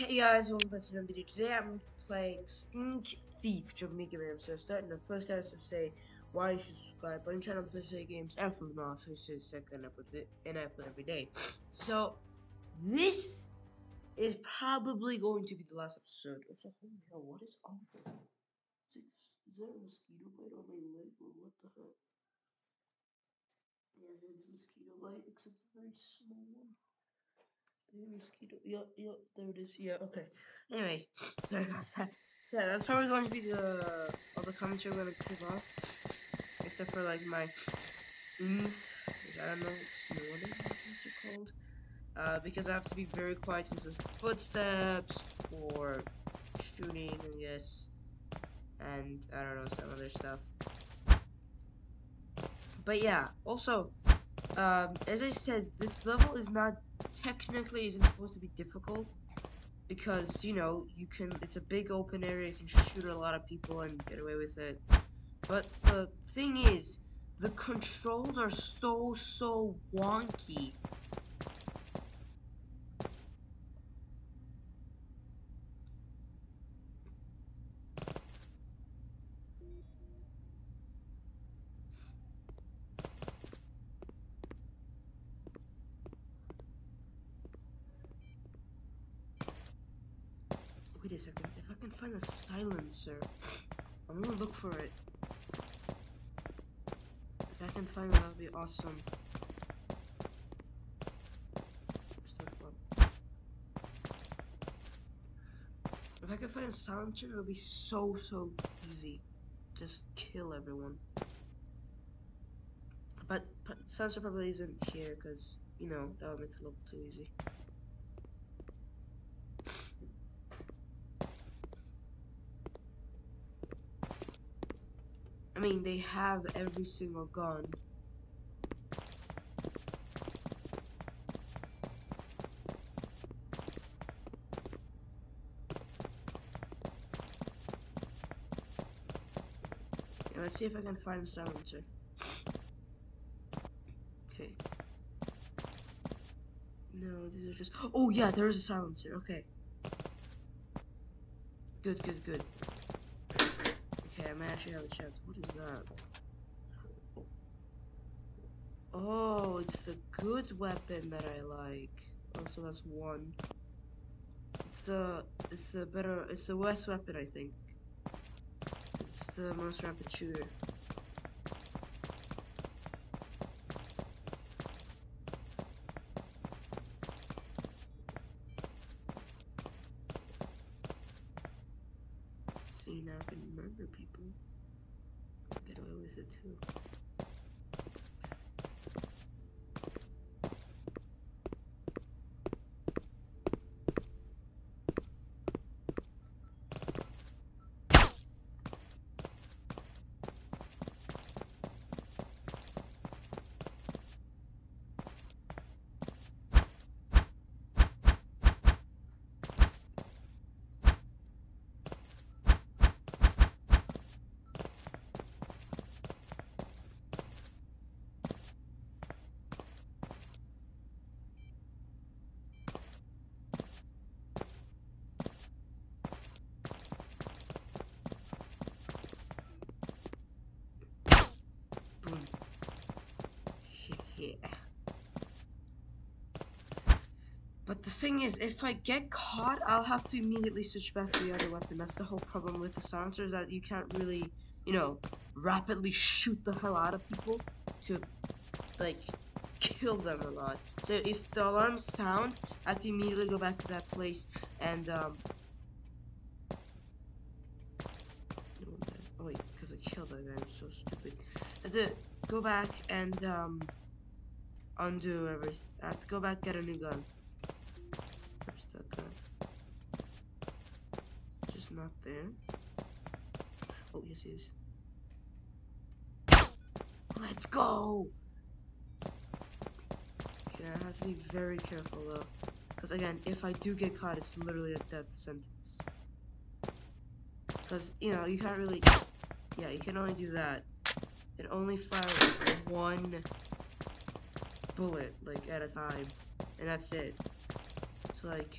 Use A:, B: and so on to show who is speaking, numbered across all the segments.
A: Hey guys, welcome back to another video. Today I'm playing Sneak Thief Jamaica Ram. So starting the first to say why you should subscribe on channel for say games and from now so it's second up with it and I play every day. So this is probably going to be the last episode. It's like, hell, what is this? Is there a mosquito bite on my leg or what the hell? Yeah, there's a mosquito bite, except a very small one. Mosquito. Yep, yep, there it is. Yeah, okay. Anyway, so that's probably going to be the all the comments you're gonna give off, except for like my ins, which I don't know, snorting, what's it called? Uh, because I have to be very quiet in terms of footsteps for shooting, I guess, and I don't know some other stuff. But yeah, also, um, as I said, this level is not technically isn't supposed to be difficult because you know you can it's a big open area you can shoot a lot of people and get away with it. But the thing is the controls are so so wonky a second. If I can find a silencer, I'm gonna look for it. If I can find it, that would be awesome. If I can find a silencer, it would be so, so easy. Just kill everyone. But, but silencer probably isn't here, because, you know, that would make the level too easy. They have every single gun. Yeah, let's see if I can find a silencer. Okay. No, these are just. Oh yeah, there is a silencer. Okay. Good, good, good. I might actually have a chance. What is that? Oh, it's the good weapon that I like. Oh, also, that's one. It's the it's the better it's the worst weapon I think. It's the most rapid shooter. See now I can murder people. Get away with it too. Boom. Yeah. But the thing is, if I get caught, I'll have to immediately switch back to the other weapon. That's the whole problem with the silencer, is that you can't really, you know, rapidly shoot the hell out of people to, like, kill them a lot. So if the alarms sound, I have to immediately go back to that place and, um... Oh wait, because I killed that guy, I'm so stupid. I have to go back and, um, undo everything. I have to go back get a new gun. That gun? Just not there. Oh, yes, it is. Let's go! Okay, I have to be very careful though. Because again, if I do get caught, it's literally a death sentence. Because, you know, you can't really... Yeah, you can only do that. It only fires one bullet, like, at a time. And that's it. So, like,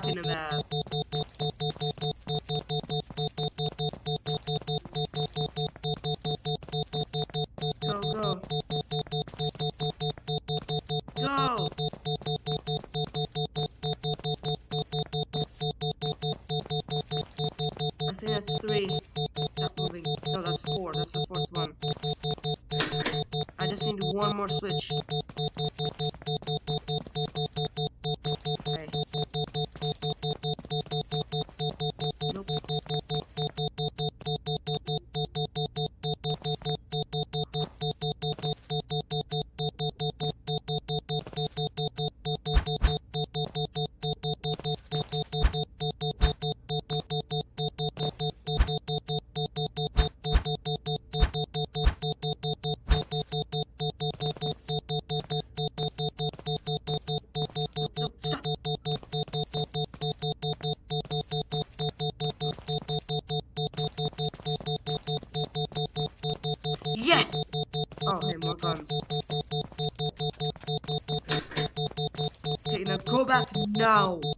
A: talking about. Back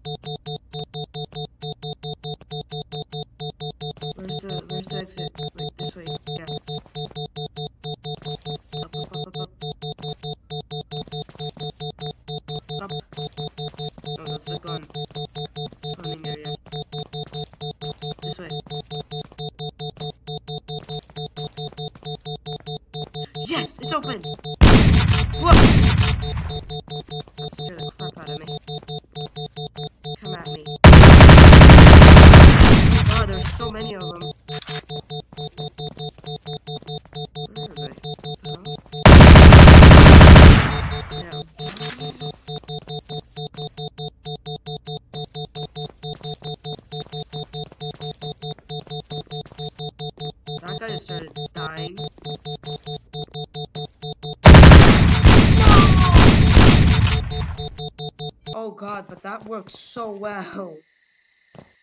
A: god, but that worked so well.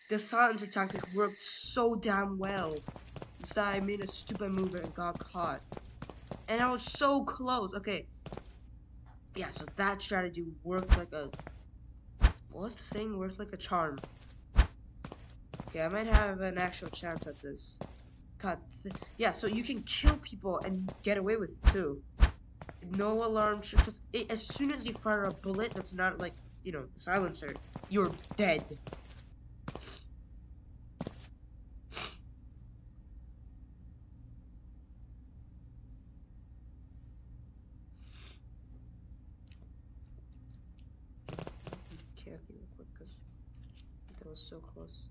A: The silencer tactic worked so damn well. That I made a stupid move and got caught. And I was so close. Okay. Yeah, so that strategy works like a what's the saying? Works like a charm. Okay, I might have an actual chance at this. God, yeah, so you can kill people and get away with it too. No alarm, because as soon as you fire a bullet that's not like, you know, silencer, you're dead. Can't be real quick because that was so close.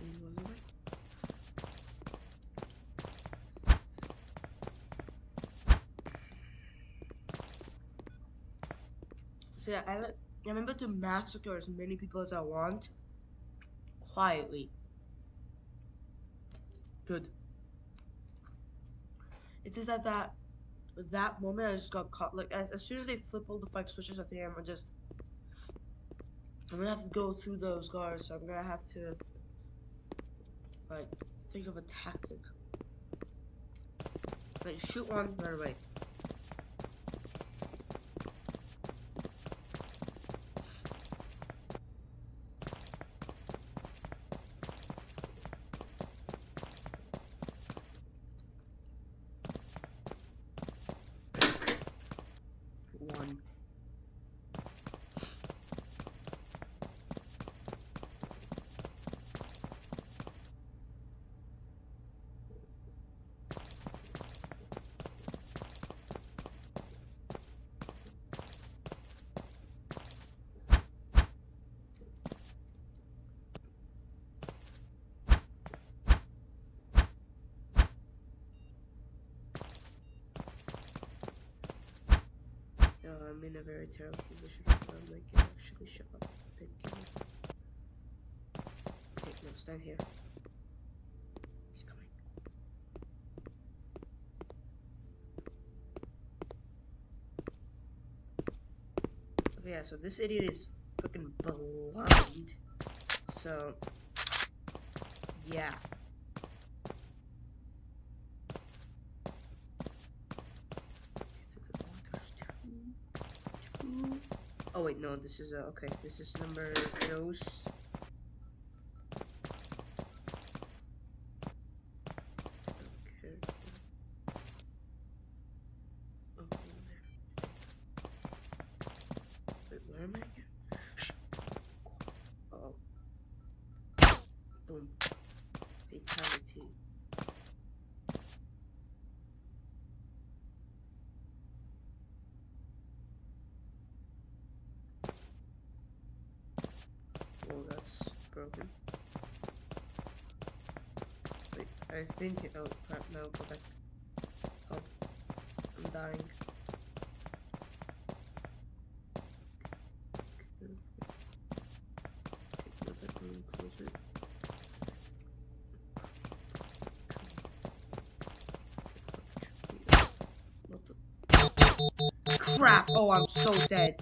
A: Any other way? So yeah, I, remember to massacre as many people as I want, quietly. Good. It's just that that that moment I just got caught. Like as, as soon as they flip all the five switches, I think I'm gonna just I'm gonna have to go through those guards. So I'm gonna have to like think of a tactic. Like shoot one right away. One. I'm in a very terrible position. I'm like, actually, shut up. Okay, no, stand here. He's coming. Okay, yeah, so this idiot is freaking blind. So, yeah. Oh wait, no, this is okay. This is number those. Okay. Oh, there. Wait, where am I again? Shh. Uh oh. Boom. Fatality. Oh, that's broken. Wait, Oh, crap, no, go back. Oh, I'm dying. Crap! Oh, I'm so dead.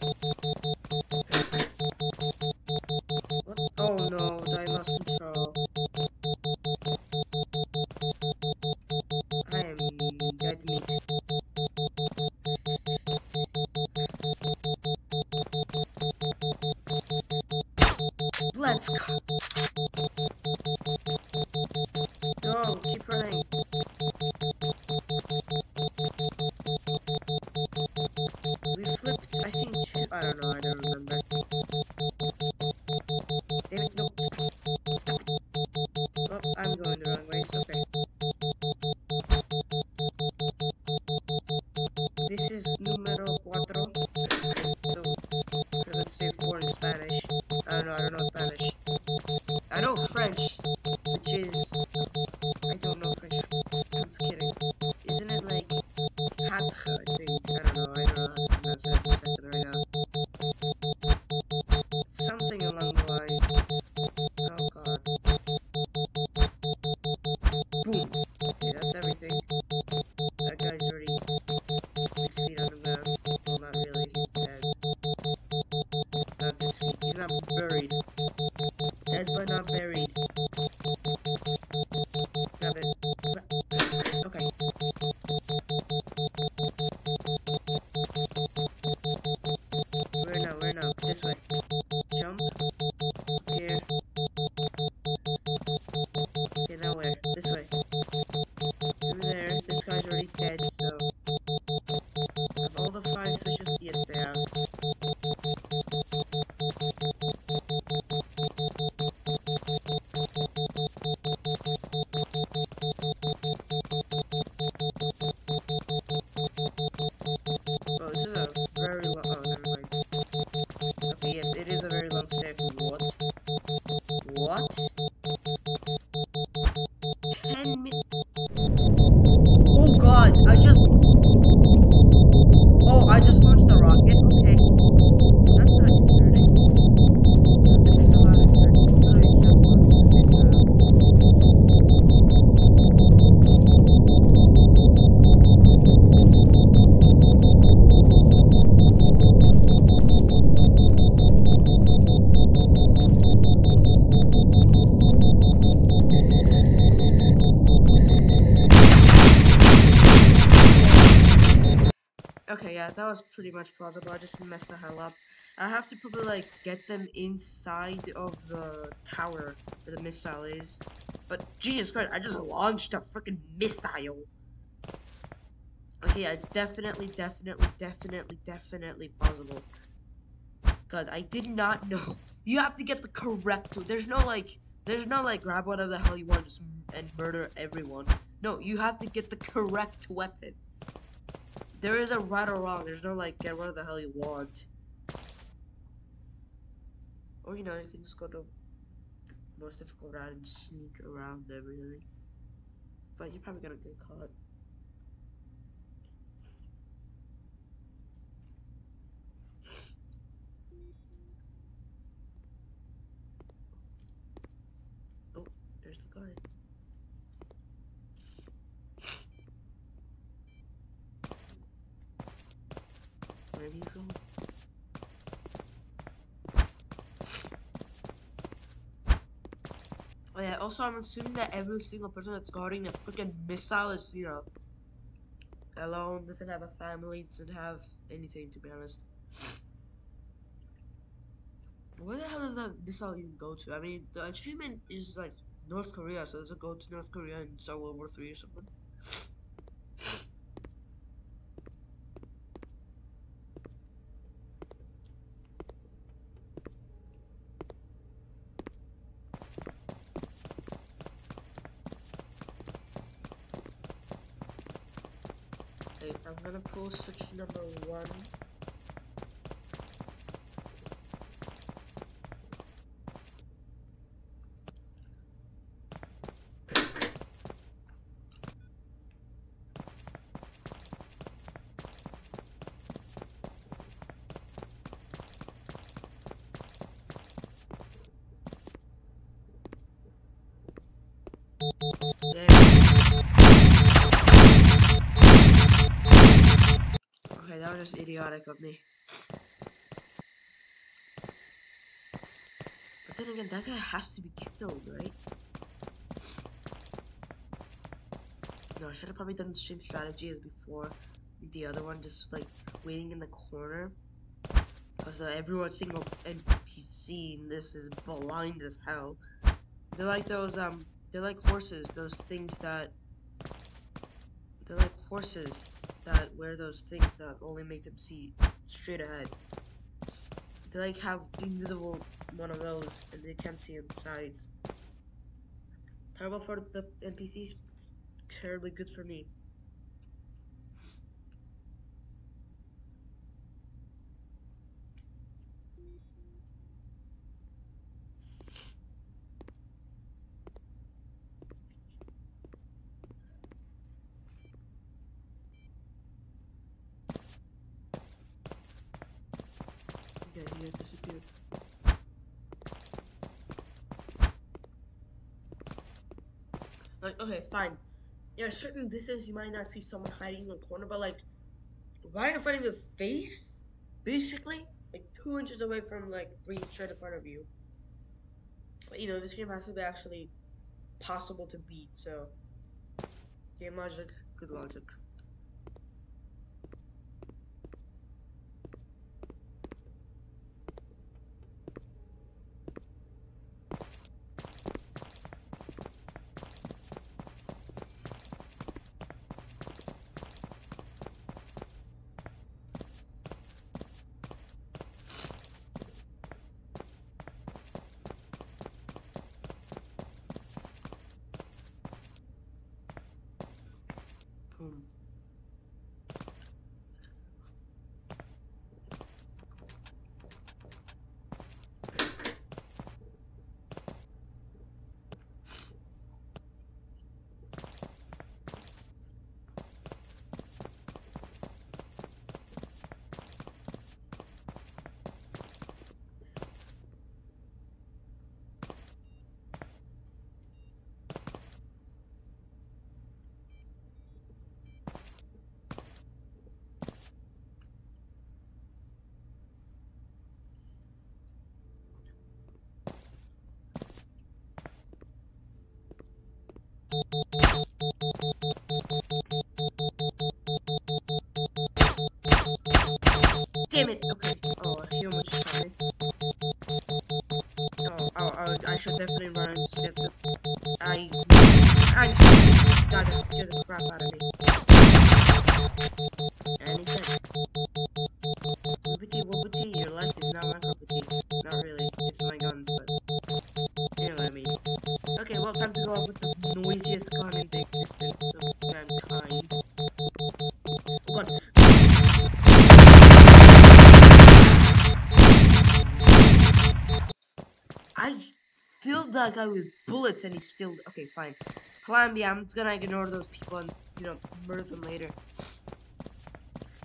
A: That was pretty much plausible. I just messed the hell up. I have to probably like get them inside of the tower where the missile is. But Jesus Christ, I just launched a freaking missile. Okay, yeah, it's definitely, definitely, definitely, definitely plausible. God, I did not know. You have to get the correct. There's no like, there's no like grab whatever the hell you want just and murder everyone. No, you have to get the correct weapon. There is a right or wrong. There's no like get whatever the hell you want. Or you know, you can just go the most difficult route and sneak around everything. But you're probably gonna get caught. Oh, there's the guy. Oh yeah, also I'm assuming that every single person that's guarding a freaking missile is, you know, alone, doesn't have a family, doesn't have anything to be honest. Where the hell does that missile even go to? I mean, the achievement is like North Korea, so does it go to North Korea and start World War Three or something? Okay, I'm gonna pull switch number one. There. Okay, that was just idiotic of me. But then again, that guy has to be killed, right? No, I should have probably done the same strategy as before. The other one, just like waiting in the corner. Because uh, every single NPC in this is blind as hell. They're like those, um, they're like horses, those things that. They're like horses that wear those things that only make them see straight ahead. They like have invisible one of those and they can't see on the sides. Terrible for the NPCs, terribly good for me. Yeah, he had disappeared. Like, okay, fine. Yeah, certain distance you might not see someone hiding in the corner, but like right in front of your face, basically, like two inches away from like being straight in front of you. But you know, this game has to be actually possible to beat, so game logic, good logic. Boom. Damn it! Okay. Oh, shot me. Oh, oh, oh, I should definitely run guy with bullets and he's still okay. Fine. Plan B. I'm just gonna ignore those people and you know murder them later.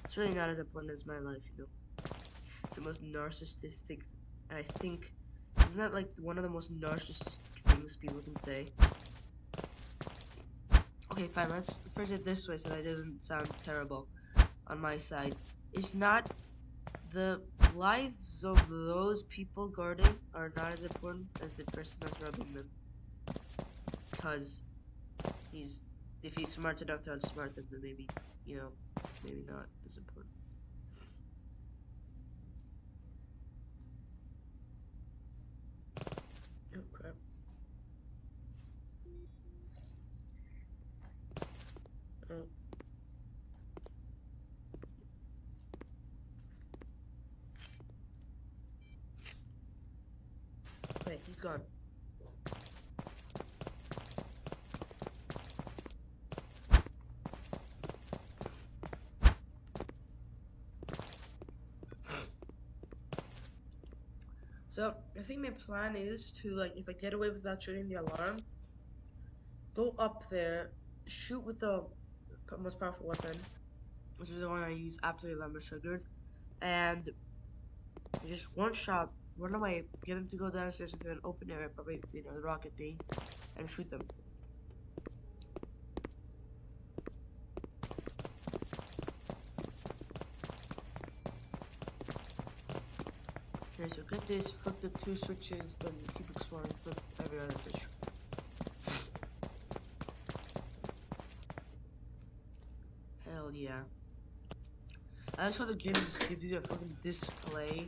A: It's really not as important as my life, you know. It's the most narcissistic. I think. Isn't that like one of the most narcissistic things people can say? Okay, fine. Let's phrase it this way so that it doesn't sound terrible on my side. It's not the lives of those people guarding are not as important as the person that's robbing them. Because he's if he's smart enough to outsmart them, then maybe you know, maybe not as important. Oh crap. Oh. He's gone. So, I think my plan is to, like, if I get away without triggering the alarm, go up there, shoot with the most powerful weapon, which is the one I use after the alarm is triggered, and just one shot, run away, get them to go downstairs into an open area, probably, you know, the rocket thing, and shoot them. Okay, so get this, flip the two switches, then keep exploring, flip every other switch. Hell yeah. I just want the game to just give you a fucking display.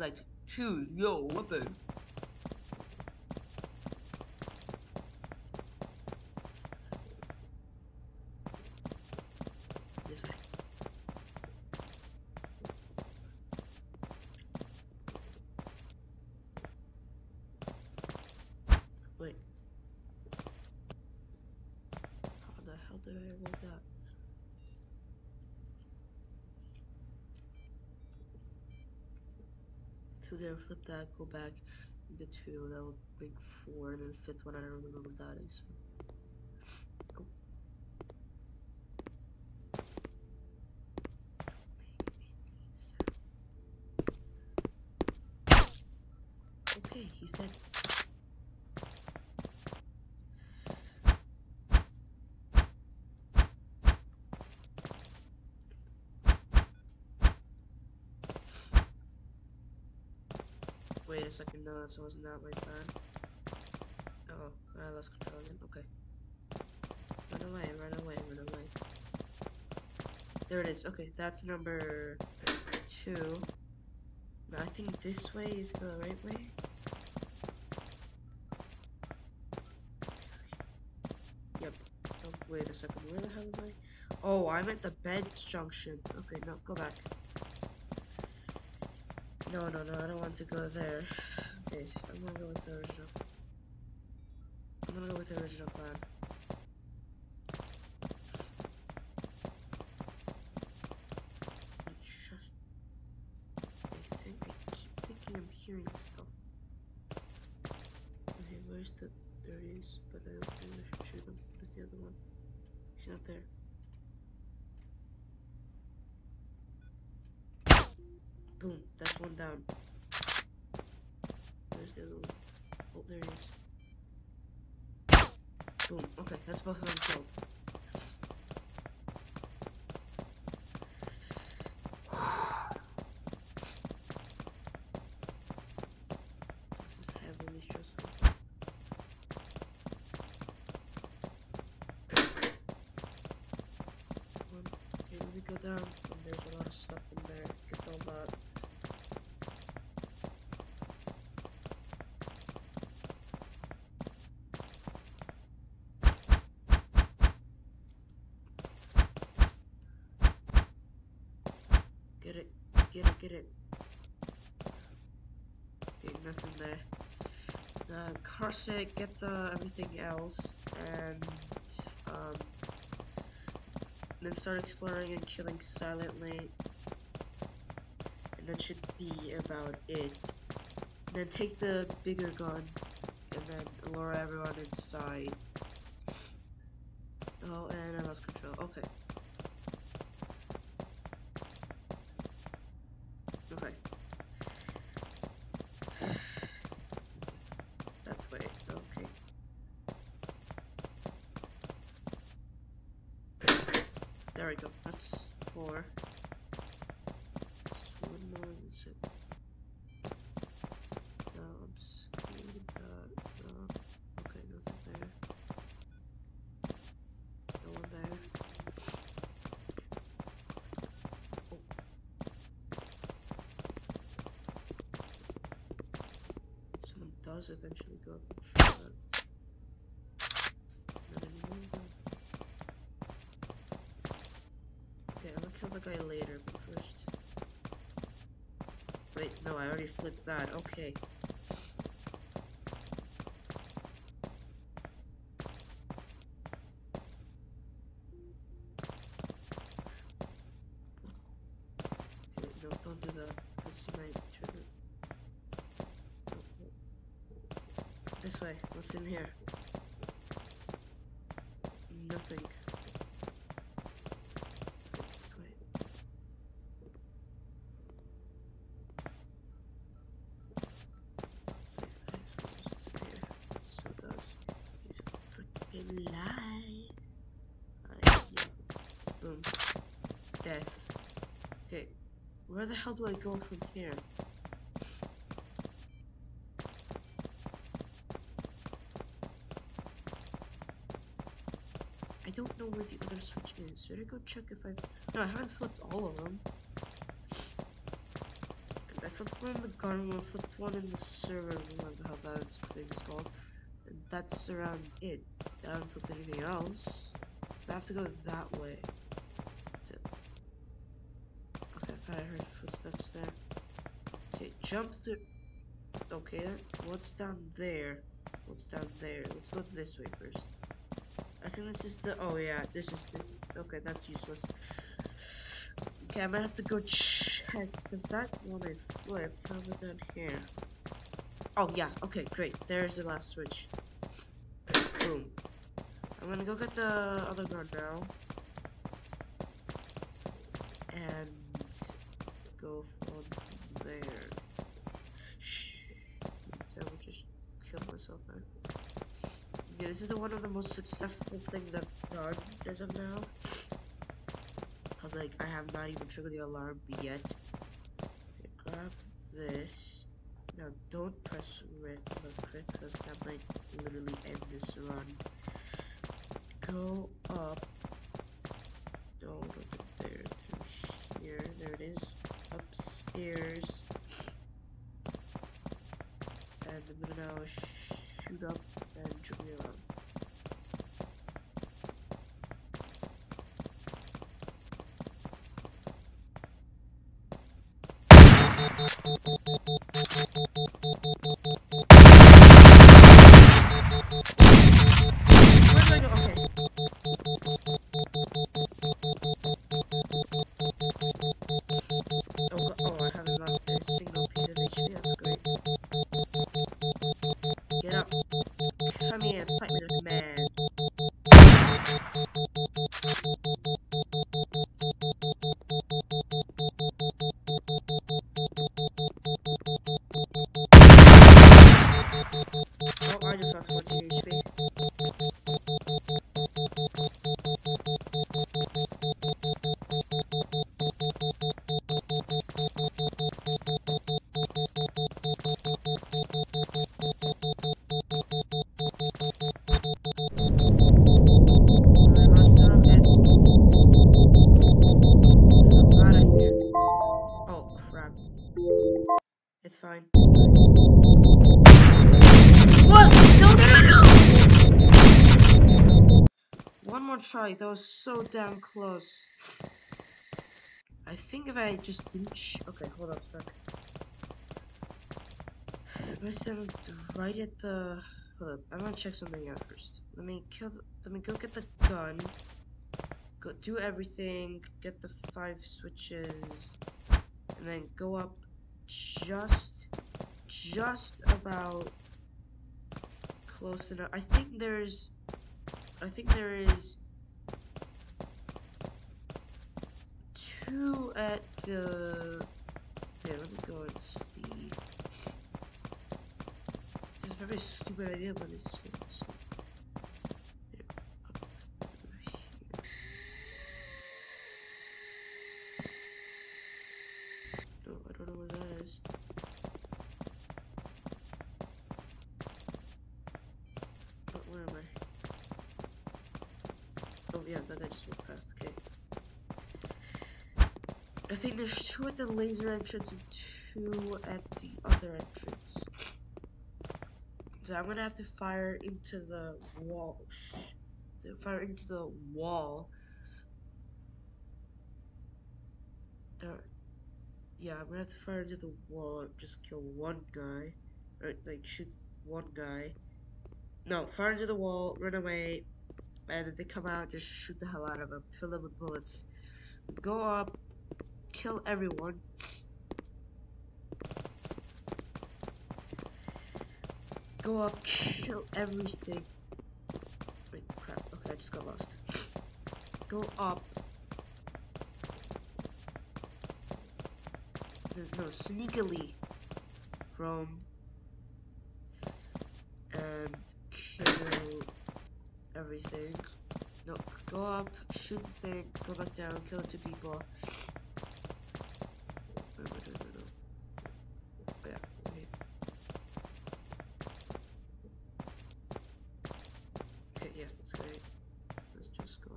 A: Like, choose your weapon. This way. Wait. How the hell did I roll that? Two there, flip that, go back the two, that will bring four, and then the fifth one, I don't remember what that is. Oh. Okay, he's dead. Wait a second, no, that wasn't that my plan. Oh, I lost control again. Okay. Run away, run away, run away. There it is. Okay, that's number two. I think this way is the right way. Yep. Oh, wait a second. Where the hell am I? Oh, I'm at the beds junction. Okay, no, go back. No, no, no, I don't want to go there. Okay, I'm gonna go with the original. I'm gonna go with the original plan. I just. I think I keep thinking I'm hearing stuff. Okay, where's the. There it is, but I don't think I should shoot him. Where's the other one? He's not there. Boom, that's one down. Where's the other one? Oh, there he is. Boom, okay, that's both of them killed. This is heavily stressful. One, okay, let me go down. And there's a lot of stuff in there. Get all that. Get it, get it, get it. Okay, nothing there. Uh, car set, get the everything else, and um, then start exploring and killing silently. And that should be about it. Then take the bigger gun, and then lure everyone inside. Oh, and I lost control. Okay. Okay. That way. Okay. There we go. That's four. Does eventually go up. Okay, I'm gonna kill the guy later, but first. Wait, no, I already flipped that. Okay. Okay, no, don't do that. That's my trigger. No, no. Way. What's in here? Nothing. Wait. So does. Freaking yeah. Boom. Death. Okay. Where the hell do I go from here? I don't know where the Should I go check if I... No, I haven't flipped all of them. I flipped one in the gun one, I flipped one in the server, whatever the hell that thing's called. And that's around it. I haven't flipped anything else. I have to go that way. To... Okay, I thought I heard footsteps there. Okay, jump through... Okay, what's down there? What's down there? Let's go this way first. This is the. Oh yeah, this is this. Okay, that's useless. Okay, I might have to go check because that one I flipped. How about down here? Oh yeah. Okay, great. There's the last switch. Boom. I'm gonna go get the other guard now. And go from there. Shh. I will just kill myself there. Yeah, this is the one of the most successful things I've done as of now. Cause like I have not even triggered the alarm yet. That was so damn close. I think if I just didn't Okay, hold up sec. If I stand right at the. Hold up. I'm gonna check something out first. Let me kill. The, let me go get the gun. Go do everything. Get the five switches, and then go up just, just about close enough. I think there's. I think there is two at uh, the. Yeah, let me go and see. This is probably a stupid idea, but it's. it's yeah, up through here. No, I don't know where that is. But where am I? Oh yeah, that guy just went past. Okay. I think there's two at the laser entrance and two at the other entrance. So I'm gonna have to fire into the wall. To fire into the wall. Uh, yeah, I'm gonna have to fire into the wall. Just kill one guy, or like shoot one guy. No, fire into the wall, run away, and then they come out, just shoot the hell out of them, fill them with bullets. Go up, kill everyone. Go up, kill everything. Wait, crap. Okay, I just got lost. Go up. No, sneakily from and kill everything. No, go up, shoot the thing, go back down, kill two people. No, no, no, no, no. Yeah, okay. Okay, yeah, that's great. Let's just go.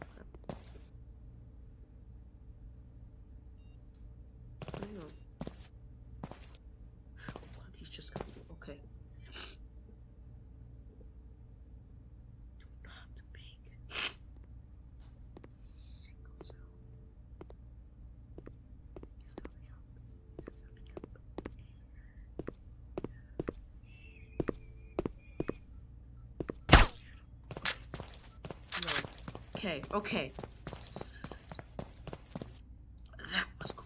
A: Crap. Hang on. Oh god, he's just coming. Okay. Do not make single sound. He's coming up. He's coming up. No. Okay, okay. That was cool.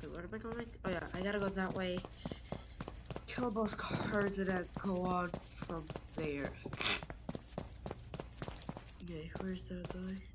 A: Wait, what am I going? Oh yeah, I gotta go that way. Kill both cars then go on from there. Okay, where's that guy?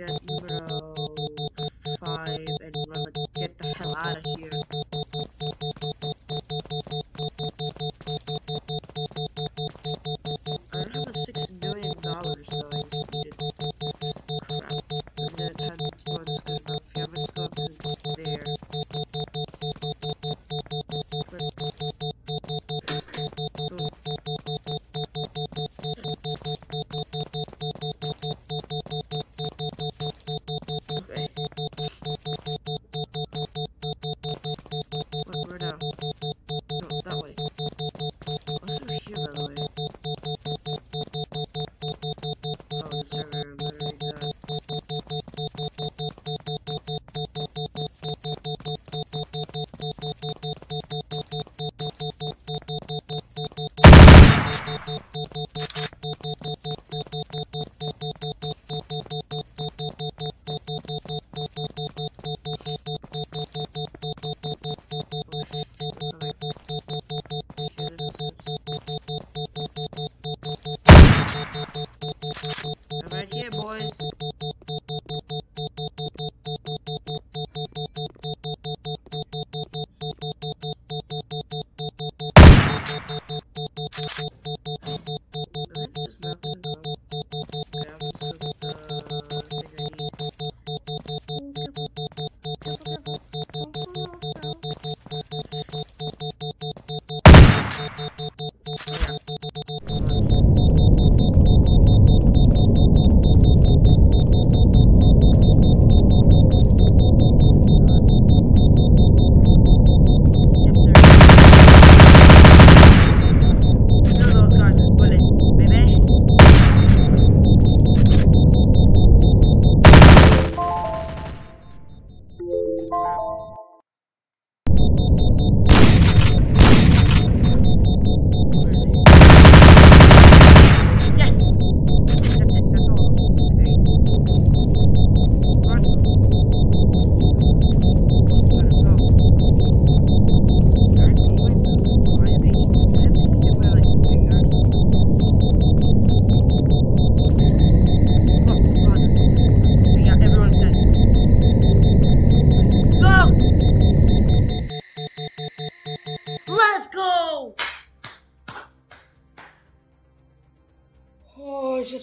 A: Now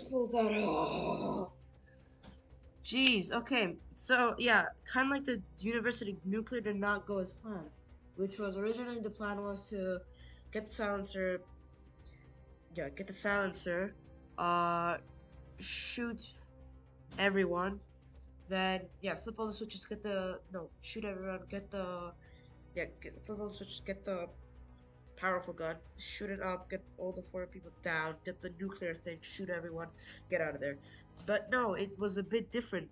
A: pull that off. Jeez, okay. So, yeah, kind of like the university nuclear did not go as planned. Which was originally the plan was to get the silencer. Yeah, get the silencer. Uh, shoot everyone. Then, yeah, flip all the switches, get the. No, shoot everyone, get the. Yeah, get, flip all the switches, get the powerful gun, shoot it up, get all the four people down, get the nuclear thing, shoot everyone, get out of there. But no, it was a bit different.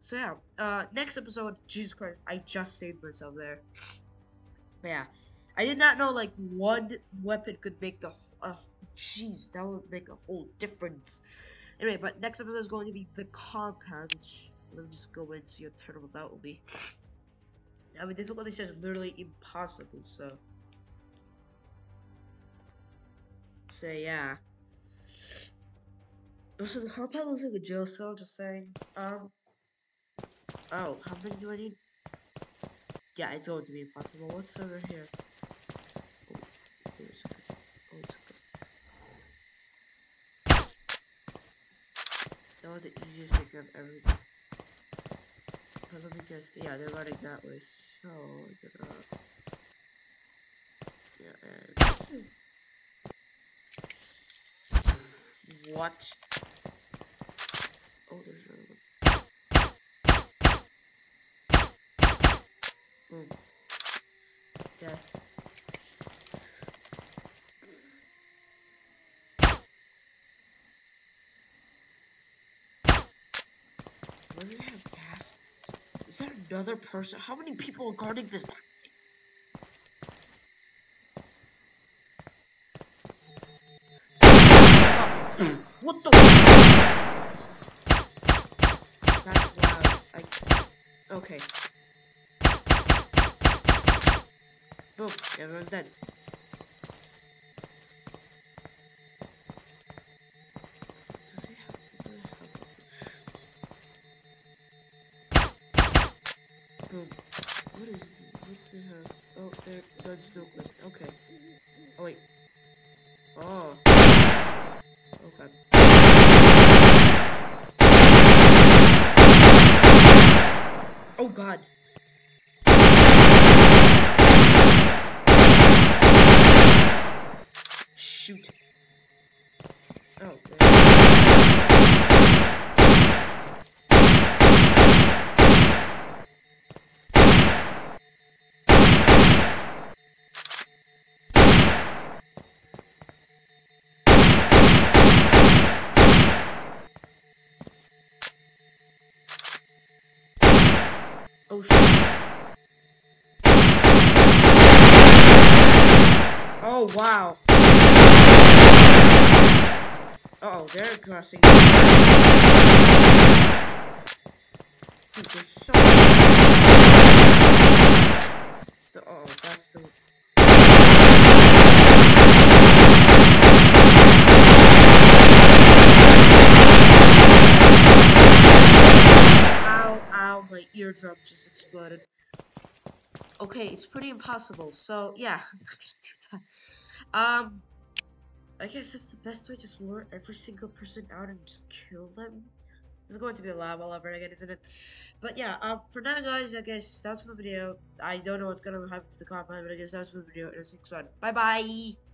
A: So yeah, uh, next episode, Jesus Christ, I just saved myself there. But yeah, I did not know like one weapon could make the. Uh, jeez, that would make a whole difference. Anyway, but next episode is going to be the compound. Which, let me just go and see how terrible that will be. I mean, difficulty is just literally impossible. So. So yeah. Also, the compound looks like a jail cell. Just saying. Um. Oh, how many do I need? Yeah, it's going to be impossible. What's over here? Oh, second. Oh, it's. That was the easiest thing I've ever done. But let me just, yeah, they're running that way, so yeah, and, what? Oh, there's another one. Hmm. Boom. Dead. Where do they have gas? Is that another person? How many people are guarding this? What the? That's loud. I. Okay. Boom. Everyone's dead. What is what's the house? Oh, there Judge Oakland. Okay. Oh wait. Oh. Okay. Oh god. Shoot. Oh, there. Oh shit. Oh wow. Uh oh, they're crossing. Dude, there's so the, oh, that's the. Ow, ow, my eardrum just exploded. Okay, it's pretty impossible, so yeah, I'm not do that. Um, I guess that's the best way, just lure every single person out and just kill them. It's going to be a lab all over again, isn't it? But yeah, um, for now, guys, I guess that's for the video. I don't know what's gonna happen to the compound, but I guess that's for the video. And next one. Bye bye!